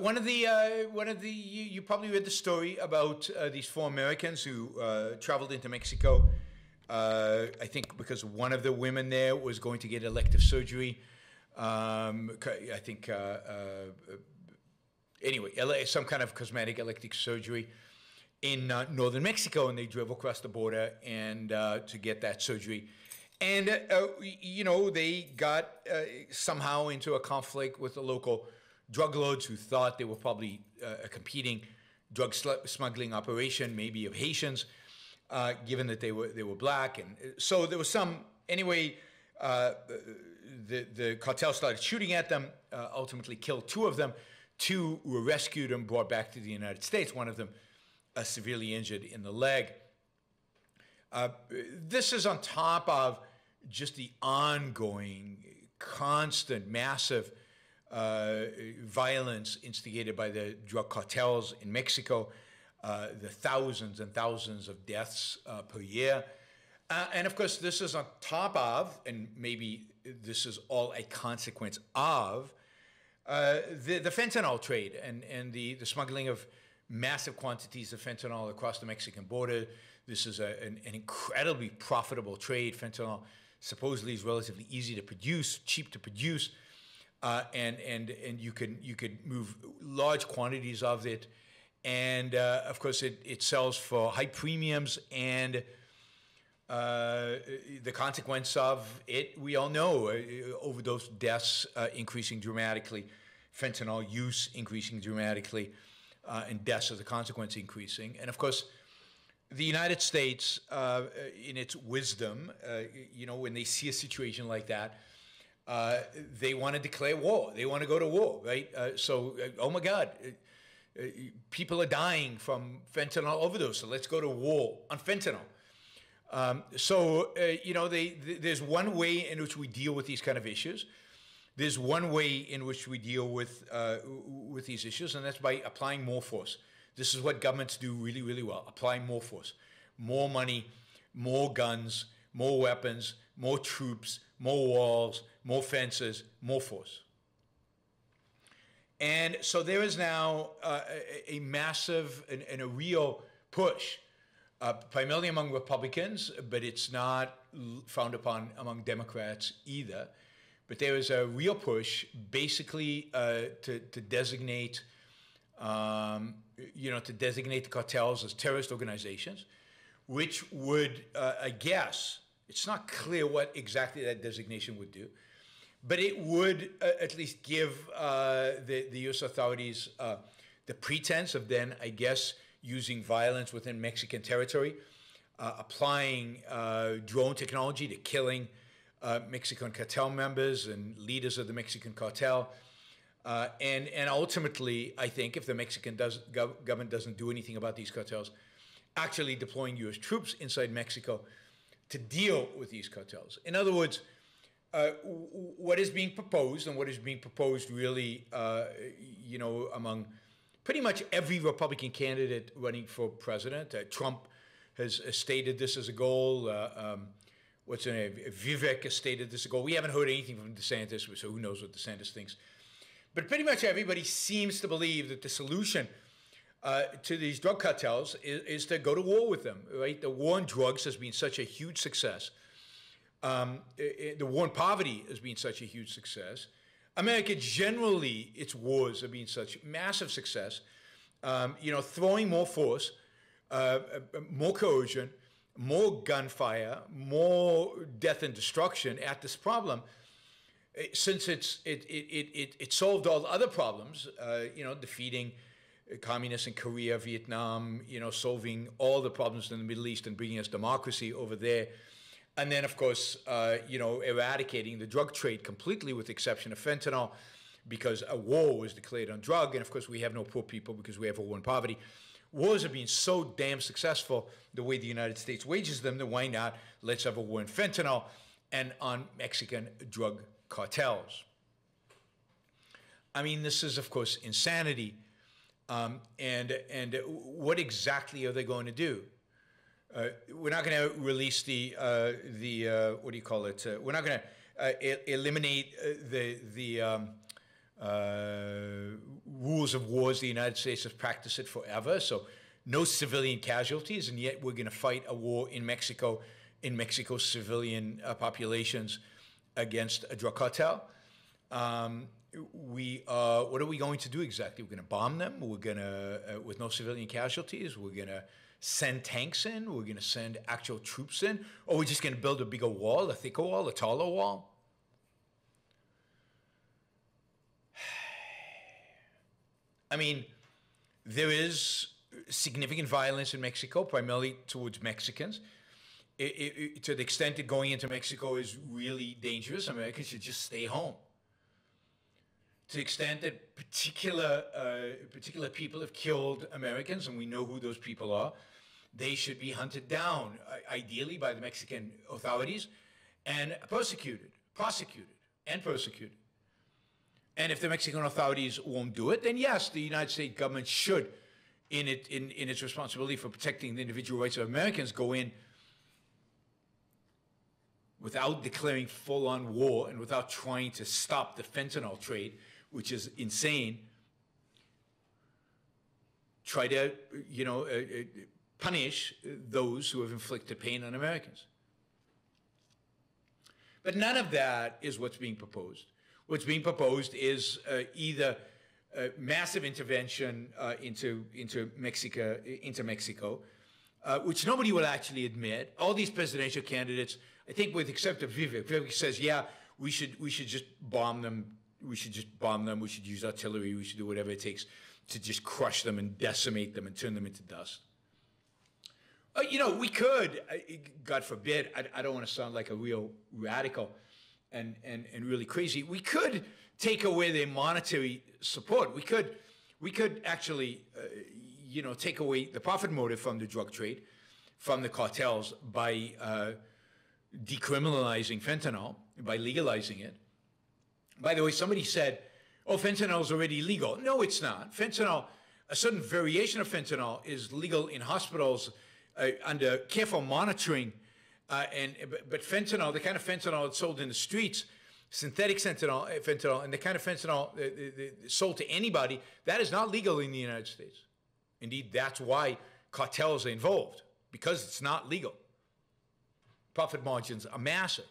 One of the uh, one of the you, you, probably read the story about uh, these four Americans who uh, traveled into Mexico. Uh, I think because one of the women there was going to get elective surgery. Um, I think uh, uh, anyway, some kind of cosmetic elective surgery in northern Mexico, and they drove across the border and to get that surgery. And you know they got somehow into a conflict with the local drug lords who thought they were probably uh, a competing drug smuggling operation, maybe of Haitians, uh, given that they were they were black, and uh, so there was some anyway. Uh, the the cartel started shooting at them. Uh, ultimately, killed two of them. Two were rescued and brought back to the United States. One of them uh, severely injured in the leg. this is on top of just the ongoing, constant, massive uh, violence instigated by the drug cartels in Mexico, uh, the thousands and thousands of deaths uh, per year. Uh, and of course, this is on top of, and maybe this is all a consequence of, uh, the, the fentanyl trade and, and the, the smuggling of massive quantities of fentanyl across the Mexican border. This is a, an, an, incredibly profitable trade. Fentanyl supposedly is relatively easy to produce, cheap to produce, uh, and and and you can you could move large quantities of it, and uh, of course it it sells for high premiums and. Uh, the consequence of it, we all know, uh, overdose deaths uh, increasing dramatically, fentanyl use increasing dramatically, uh, and deaths as a consequence increasing. And of course, the United States, in its wisdom, you know, when they see a situation like that, uh, they want to declare war. They want to go to war, right? Uh, so, uh, oh my God, uh, uh, people are dying from fentanyl overdose. So let's go to war on fentanyl. Um, so, you know, they, th- there's one way in which we deal with these kind of issues. There's one way in which we deal with with these issues, and that's by applying more force. This is what governments do really, really well: applying more force, more money, more guns, more weapons, more troops, more walls, more fences, more force. And so there is now uh, a, massive and, and, a real push, uh, primarily among Republicans, but it's not frowned upon among Democrats either. But there is a real push, basically, uh, to, to designate, um, you know, to designate the cartels as terrorist organizations, which would, uh, I guess, it's not clear what exactly that designation would do, but it would uh, at least give uh, the, the U.S. authorities uh, the pretense of then, I guess, using violence within Mexican territory, uh, applying uh, drone technology to killing uh, Mexican cartel members and leaders of the Mexican cartel. and, and ultimately, I think if the Mexican does, gov- government doesn't do anything about these cartels, actually deploying U.S. troops inside Mexico to deal with these cartels. In other words, uh, what is being proposed and what is being proposed really, uh, you know, among pretty much every Republican candidate running for president. Uh, Trump has, stated this as a goal. Uh, um, what's in it? Vivek has stated this a goal. We haven't heard anything from DeSantis, so who knows what DeSantis thinks. But pretty much everybody seems to believe that the solution uh, to these drug cartels is, is, to go to war with them, right? The war on drugs has been such a huge success. Um, it, the war on poverty has been such a huge success. America generally, its wars have been such massive success. Um, you know, throwing more force, uh, uh more coercion, more gunfire, more death and destruction at this problem. Since it's it it it it, solved all the other problems, uh, you know, defeating communists in Korea, Vietnam, you know, solving all the problems in the Middle East and bringing us democracy over there. And then, of course, uh, you know, eradicating the drug trade completely, with the exception of fentanyl, because a war was declared on drug. And of course, we have no poor people because we have a war on poverty. Wars have been so damn successful the way the United States wages them, then why not? Let's have a war on fentanyl and on Mexican drug cartels. I mean, this is, of course, insanity um, and and what exactly are they going to do? Uh, we're not going to release the uh, the uh, what do you call it? Uh, we're not going to uh, eliminate uh, the the um, rules of wars. The United States has practiced it forever, so no civilian casualties, and yet we're going to fight a war in Mexico, in Mexico's civilian populations against a drug cartel. Um, we uh, what are we going to do exactly? We're going to bomb them. We're going to, uh, with no civilian casualties, we're going to send tanks in. We're going to send actual troops in, or we're just going to build a bigger wall, a thicker wall, a taller wall. I mean, there is significant violence in Mexico, primarily towards Mexicans. It, it, it, to the extent that going into Mexico is really dangerous, Americans should just stay home. To the extent that particular uh, particular people have killed Americans, and we know who those people are, they should be hunted down, uh, ideally by the Mexican authorities, and persecuted, prosecuted, and persecuted. And if the Mexican authorities won't do it, then yes, the United States government should, in, it, in, in its responsibility for protecting the individual rights of Americans, go in without declaring full on war and without trying to stop the fentanyl trade, which is insane. Try to, you know, uh, uh, punish those who have inflicted pain on Americans. But none of that is what's being proposed. What's being proposed is uh, either massive intervention uh, into into Mexico into Mexico, uh, which nobody will actually admit. All these presidential candidates, I think, with except of Vivek, Vivek says, "Yeah, we should we should just bomb them. We should just bomb them. We should use artillery. We should do whatever it takes to just crush them and decimate them and turn them into dust." Uh, you know, we could, God forbid, I, I don't want to sound like a real radical and, and, and really crazy. We could take away their monetary support. We could, we could actually, uh, you know, take away the profit motive from the drug trade, from the cartels by uh, decriminalizing fentanyl, by legalizing it. By the way, somebody said, oh, fentanyl is already legal. No, it's not. Fentanyl, a certain variation of fentanyl is legal in hospitals uh, under careful monitoring uh, and but fentanyl, the kind of fentanyl that's sold in the streets, synthetic fentanyl, uh, fentanyl, and the kind of fentanyl uh, sold to anybody, that is not legal in the United States. Indeed, that's why cartels are involved because it's not legal. Profit margins are massive.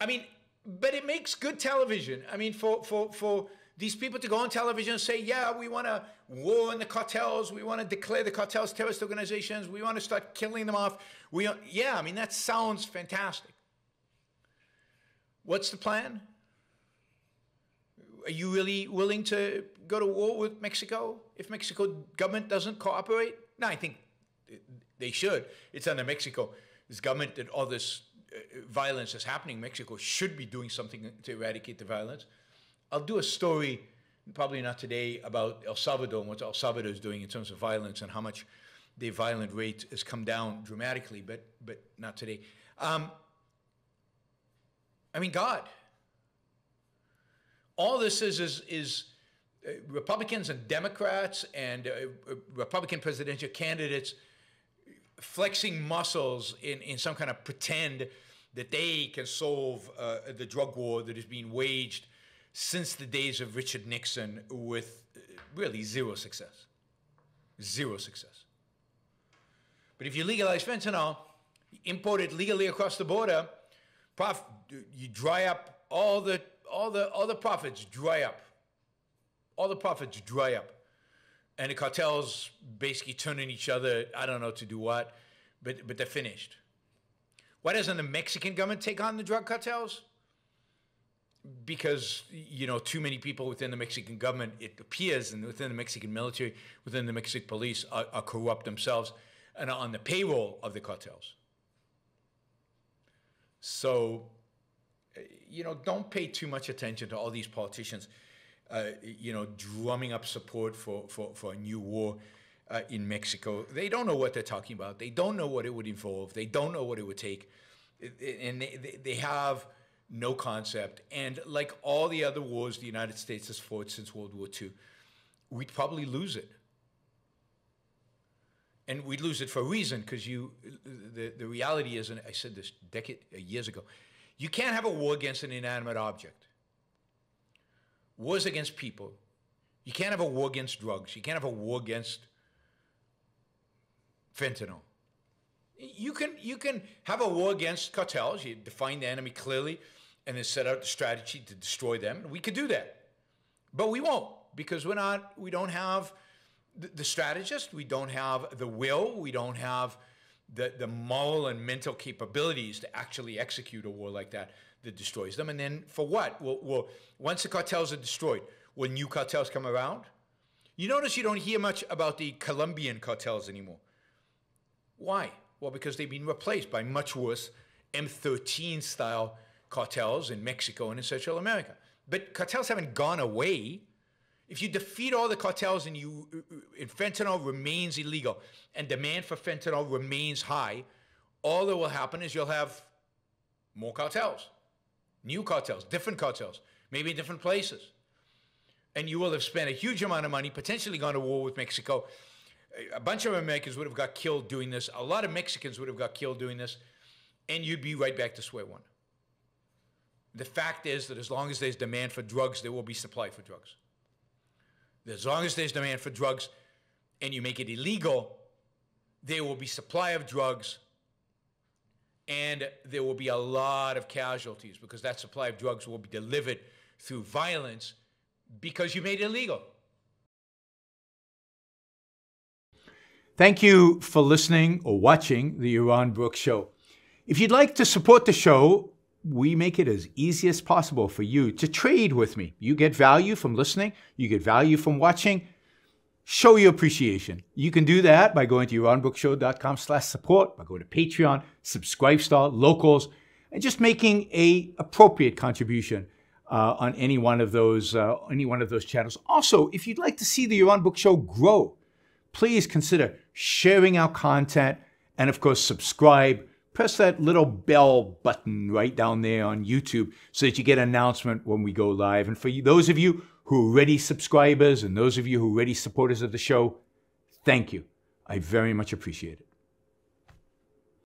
I mean, but it makes good television. I mean, for for for these people to go on television and say, yeah, we want to war on the cartels. We want to declare the cartels terrorist organizations. We want to start killing them off. We, yeah, I mean, that sounds fantastic. What's the plan? Are you really willing to go to war with Mexico if Mexico government doesn't cooperate? No, I think they should. It's under Mexico. This government that all this violence is happening. in Mexico should be doing something to eradicate the violence. I'll do a story, probably not today, about El Salvador and what El Salvador is doing in terms of violence and how much the violent rate has come down dramatically, but but not today. Um, I mean, God. All this is is is uh, Republicans and Democrats and uh, uh, Republican presidential candidates flexing muscles in, in some kind of pretend that they can solve uh, the drug war that is being waged since the days of Richard Nixon with uh, really zero success. Zero success. But if you legalize fentanyl, import it legally across the border, prof, you dry up all the all the all the profits dry up. All the profits dry up. And the cartels basically turning each other, I don't know to do what, but but they're finished. Why doesn't the Mexican government take on the drug cartels? because you know too many people within the Mexican government, it appears, and within the Mexican military, within the Mexican police, are, are corrupt themselves and are on the payroll of the cartels. So, you know, don't pay too much attention to all these politicians, uh, you know, drumming up support for for, for a new war. Uh, in Mexico, they don't know what they're talking about. They don't know what it would involve. They don't know what it would take, and they, they have no concept. And like all the other wars the United States has fought since World War II, we'd probably lose it. And we'd lose it for a reason, because you, the, the reality is, and I said this decade, uh, years ago, you can't have a war against an inanimate object. Wars against people. You can't have a war against drugs. You can't have a war against fentanyl. You can you can have a war against cartels. You define the enemy clearly, and then set out the strategy to destroy them. We could do that, but we won't because we're not. We don't have the, strategist. We don't have the will. We don't have the the moral and mental capabilities to actually execute a war like that that destroys them. And then for what? Well, well once the cartels are destroyed, will new cartels come around? You notice you don't hear much about the Colombian cartels anymore. Why? Well, because they've been replaced by much worse M13 style cartels in Mexico and in Central America. But cartels haven't gone away. If you defeat all the cartels and you uh, uh, and fentanyl remains illegal and demand for fentanyl remains high, all that will happen is you'll have more cartels, new cartels, different cartels, maybe in different places. And you will have spent a huge amount of money, potentially gone to war with Mexico, a bunch of Americans would have got killed doing this. A lot of Mexicans would have got killed doing this, and you'd be right back to square one. The fact is that as long as there's demand for drugs, there will be supply for drugs. As long as there's demand for drugs and you make it illegal, there will be supply of drugs and there will be a lot of casualties because that supply of drugs will be delivered through violence because you made it illegal. Thank you for listening or watching the Yaron Brooks Show. If you'd like to support the show, we make it as easy as possible for you to trade with me. You get value from listening, you get value from watching. Show your appreciation. You can do that by going to yaronbrookshow.com slash support, by going to Patreon, Subscribestar, Locals, and just making a appropriate contribution uh, on any one of those uh, any one of those channels. Also, if you'd like to see the Yaron Brook Show grow, please consider sharing our content and, of course, subscribe. Press that little bell button right down there on YouTube so that you get an announcement when we go live. And for you, those of you who are already subscribers and those of you who are already supporters of the show, thank you. I very much appreciate it.